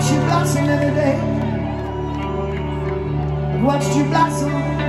watched you blossom every day. I've watched you blossom.